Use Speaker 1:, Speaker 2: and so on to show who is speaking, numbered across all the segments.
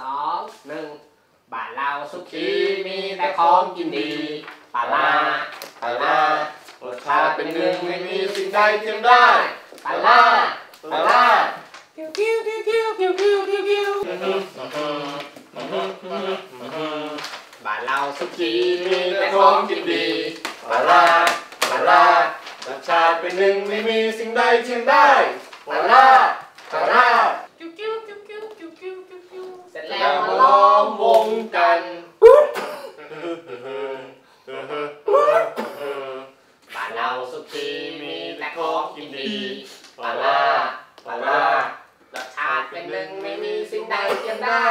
Speaker 1: สองหนึ่งบ้านเราสุขีมีแต่ของกินดีปลาลาปลาลารสชาติเป็นหนึ่งไม่มีสิ่งใดเทียมได้ปลาลาปลาลาพิวพิวพิวพิวพิวพิวพิวพิวบ้านเราสุขีมีแต่ของกินดีปลาลาปลาลารสชาติเป็นหนึ่งไม่มีสิ่งใดเทียมได้ปลาลาปลาลา เสร็จแล้วมาล้อมวงกันบ้านเรา สุขีมีแต่ของกินดีปลาลาปลาลารสชาติเป็นหนึ่งไม่มีสิ่งใดเทียมได้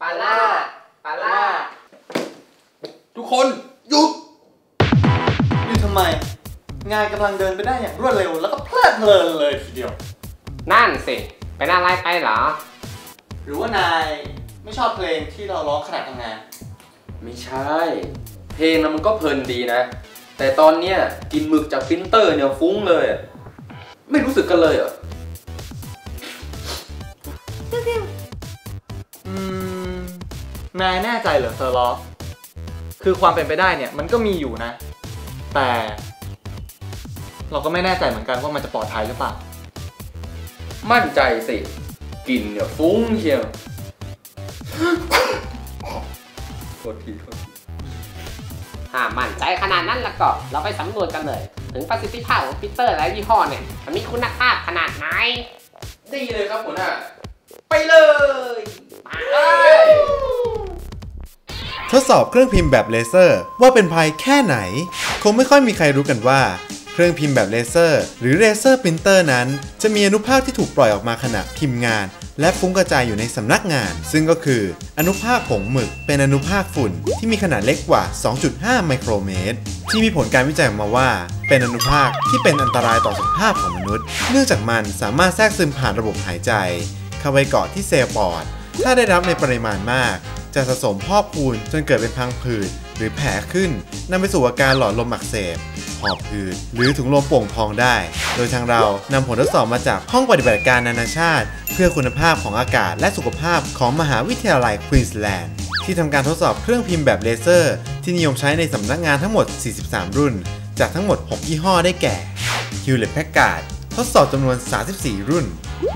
Speaker 1: ปลาลาปลาลา
Speaker 2: ทุกคนหยุด
Speaker 3: หยุดทำไม งานกำลังเดินไปได้อย่างรวดเร็วแล้วก็เพลิดเพลินเลยทีเดียว
Speaker 1: นั่นสิ เป็นอะไรไปเหรอ
Speaker 3: หรือว่านายไม่ชอบเพลงที่เราร้องขณะทำงาน
Speaker 2: ไม่ใช่ เพลงนะมันก็เพลินดีนะ แต่ตอนเนี้ยกินหมึกจากปรินเตอร์เนี่ยฟุ้งเลยอะไม่รู้สึกกันเลยเหรอ
Speaker 3: อืมนายแน่ใจเหรอเซอร์ลอฟคือความเป็นไปได้เนี่ยมันก็มีอยู่นะ แต่ เราก็ไม่แน่ใจเหมือนกันว่ามันจะปลอดภัยหรือเปล่า
Speaker 2: มั่นใจสิกลินเนี่ยฟุ้งเชียวโทษทีโทษที
Speaker 1: ถ้ามั่นใจขนาดนั้นแล้วก็ เราไปสำรวจกันเลย ถึงประสิทธิภาพของพิเตอร์และยี่ห้อเนี่ยมันมีคุณภาพขนาดไหน
Speaker 2: ดีเลยครับหัวหน้าไปเลย
Speaker 1: ไป
Speaker 4: ทดสอบเครื่องพิมพ์แบบเลเซอร์ ว่าเป็นภัยแค่ไหน คงไม่ค่อยมีใครรู้กันว่า เครื่องพิมพ์แบบเลเซอร์ หรือเลเซอร์ปรินเตอร์นั้น จะมีอนุภาคที่ถูกปล่อยออกมาขณะพิมพ์งาน และฟุ้งกระจายอยู่ในสำนักงาน ซึ่งก็คืออนุภาคผงหมึก เป็นอนุภาคฝุ่นที่มีขนาดเล็กกว่า 2.5 ไมโครเมตร ที่มีผลการวิจัยออกมาว่า เป็นอนุภาคที่เป็นอันตรายต่อสุขภาพของมนุษย์ เนื่องจากมันสามารถแทรกซึมผ่านระบบหายใจ เข้าไปเกาะที่เซลล์ปอด ถ้าได้รับในปริมาณมาก จะสะสมพอกพูนจนเกิดเป็นพังผืดหรือแผลขึ้นนำไปสู่อาการหลอดลมอักเสบ อบหืดหรือถุงลมโป่งพองได้ โดยทางเรานำผลทดสอบมาจากห้องปฏิบัติการนานาชาติ เพื่อคุณภาพของอากาศและสุขภาพของมหาวิทยาลัยควีนส์แลนด์ที่ทำการทดสอบเครื่องพิมพ์แบบเลเซอร์ ที่นิยมใช้ในสำนักงานทั้งหมด 43 รุ่น จากทั้งหมด 6 ยี่ห้อได้แก่ Hewlett Packard ทดสอบจำนวน 34 รุ่น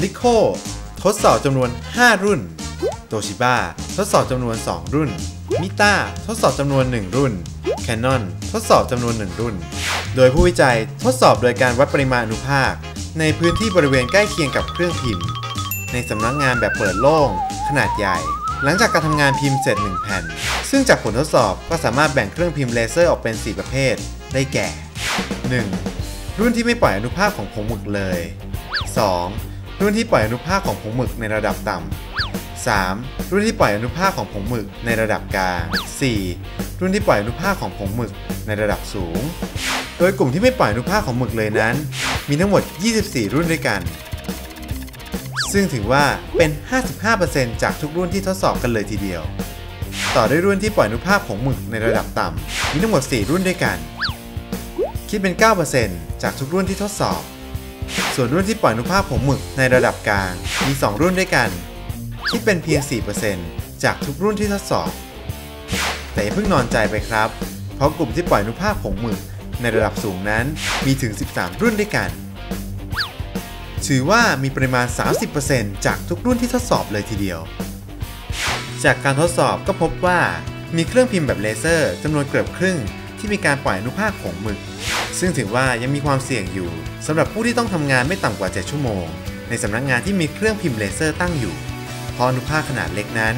Speaker 4: Ricoh ทดสอบจำนวน 5 รุ่น โตชิบ้าทดสอบจำนวน 2 รุ่น มิต้าทดสอบจำนวน 1 รุ่น Canon ทดสอบจำนวน 1 รุ่น โดยผู้วิจัยทดสอบโดยการวัดปริมาณอนุภาค ในพื้นที่บริเวณใกล้เคียงกับเครื่องพิมพ์ ในสำนักงานแบบเปิดโล่ง ขนาดใหญ่ หลังจากการทำงานพิมพ์เสร็จ 1 แผ่น ซึ่งจากผลทดสอบก็สามารถแบ่งเครื่องพิมพ์เลเซอร์ออกเป็น 4 ประเภท ได้แก่ 1. รุ่นที่ไม่ปล่อยอนุภาคของผงหมึกเลย 2. รุ่นที่ปล่อยอนุภาคของผงหมึกในระดับต่ำ 3. รุ่นที่ปล่อยอนุภาคของผงหมึกในระดับกลาง 4. รุ่นที่ปล่อยอนุภาคของผงหมึกในระดับสูง โดยกลุ่มที่ไม่ปล่อยอนุภาคของหมึกเลยนั้น มีทั้งหมด 24 รุ่นด้วยกัน ซึ่งถือว่าเป็น 55%จากทุกรุ่นที่ทดสอบกันเลยทีเดียว ต่อด้วยรุ่นที่ปล่อยอนุภาคของหมึกในระดับต่ำมีทั้งหมด 4 รุ่นด้วยกัน คิดเป็น 9%จากทุกรุ่นที่ทดสอบ ส่วนรุ่นที่ปล่อยอนุภาคของหมึกในระดับกลางมี 2 รุ่นด้วยกัน คิดเป็นเพียง 4%จากทุกรุ่นที่ทดสอบ แต่อย่าเพิ่งนอนใจไปครับ เพราะกลุ่มที่ปล่อยอนุภาคของหมึกในระดับสูงนั้นมีถึง 13 รุ่นด้วยกัน ถือว่ามีปริมาณ 30%จากทุกรุ่นที่ทดสอบเลยทีเดียว จากการทดสอบก็พบว่ามีเครื่องพิมพ์แบบเลเซอร์จำนวนเกือบครึ่งที่มีการปล่อยอนุภาคของหมึก ซึ่งถือว่ายังมีความเสี่ยงอยู่สำหรับผู้ที่ต้องทำงานไม่ต่ำกว่า 7 ชั่วโมง ในสำนักงานที่มีเครื่องพิมพ์เลเซอร์ตั้งอยู่ เพราะอนุภาคขนาดเล็กนั้น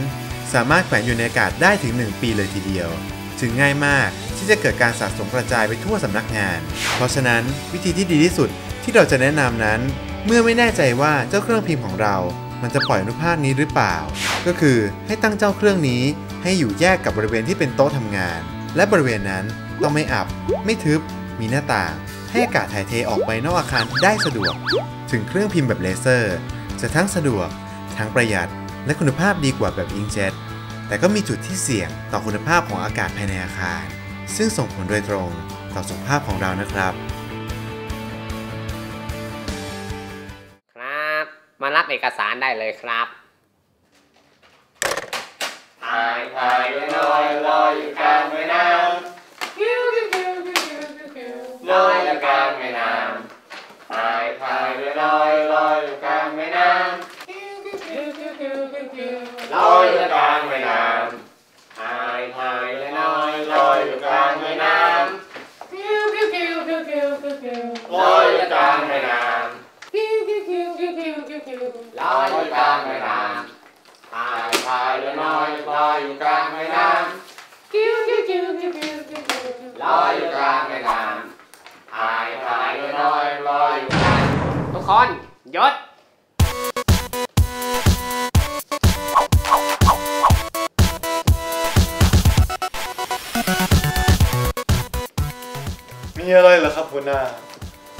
Speaker 4: สามารถแขวนอยู่ในอากาศได้ถึง 1 ปีเลยทีเดียว ถึงง่ายมากที่จะเกิดการสะสมกระจายไปทั่วสำนักงาน เพราะฉะนั้นวิธีที่ดีที่สุดที่เราจะแนะนำนั้น เมื่อไม่แน่ใจว่าเจ้าเครื่องพิมพ์ของเรา มันจะปล่อยอนุภาคนี้หรือเปล่า ก็คือให้ตั้งเจ้าเครื่องนี้ให้อยู่แยกกับบริเวณที่เป็นโต๊ะทำงาน และบริเวณนั้นต้องไม่อับ ไม่ทึบ มีหน้าต่าง ให้อากาศถ่ายเทออกไปนอกอาคารได้สะดวก ถึงเครื่องพิมพ์แบบเลเซอร์ จะทั้งสะดวก ทั้งประหยัด และคุณภาพดีกว่าแบบอิงเจ็ตแต่ก็มีจุดที่เสี่ยงต่อคุณภาพของอากาศภายในอาคาร ซึ่งส่งผลโดยตรงต่อสุขภาพของเรานะครับ
Speaker 1: ครับ มารับเอกสารได้เลยครับ ลอยอยู่กลางแม่น้ำพายพายเรือลอยลอยอยู่กลางแม่น้ำลอยอยู่กลางแม่น้ำลอยอยู่กลางแม่น้ำพายพายเรือลอยลอยอยู่กลางแม่น้ำลอยอยู่กลางแม่น้ำพายพายลอยลอยอยู่กลางทุกคนหยศ
Speaker 5: มีอะไรเหรอครับหัวหน้า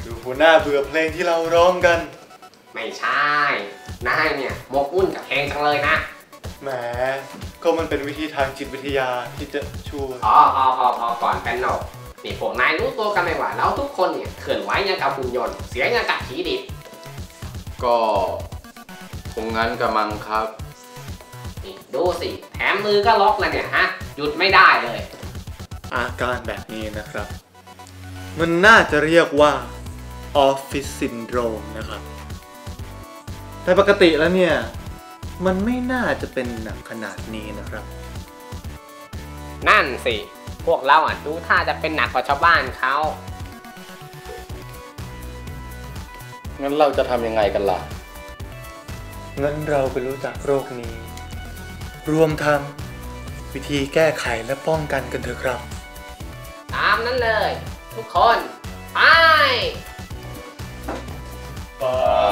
Speaker 5: ดูหัวหน้าเบื่อเพลงที่เราร้องกัน
Speaker 1: ไม่ใช่ นายเนี่ยหมกมุ่นกับเพลงจังเลยนะ
Speaker 5: แหม ก็มันเป็นวิธีทางจิตวิทยาที่จะช่วย
Speaker 1: พอพอพอพอก่อนเป็นโนนี่พวกนายรู้ตัวกันไหมว่าเราทุกคนเนี่ยเคลื่อนไหวยังกับหุ่นยนต์ เสียงยังกับผีดิบ
Speaker 2: ก็คงงั้นกระมังครับ
Speaker 1: นี่ดูสิ แถมมือก็ล็อกแล้วเนี่ยฮะ หยุดไม่ได้เลย
Speaker 5: อาการแบบนี้นะครับ มันน่าจะเรียกว่าออฟฟิศซินโดรมนะครับ แต่ปกติแล้วเนี่ย มันไม่น่าจะเป็นหนักขนาดนี้นะครับ
Speaker 1: นั่นสิ พวกเราอะดูท่าจะเป็นหนักกว่าชาวบ้านเขา
Speaker 2: งั้นเราจะทำยังไงกันล่ะ
Speaker 5: งั้นเราไปรู้จักโรคนี้ รวมทั้งวิธีแก้ไขและป้องกันกันเถอะครับ
Speaker 1: ตามนั้นเลย ทุกคน ไป
Speaker 5: ไป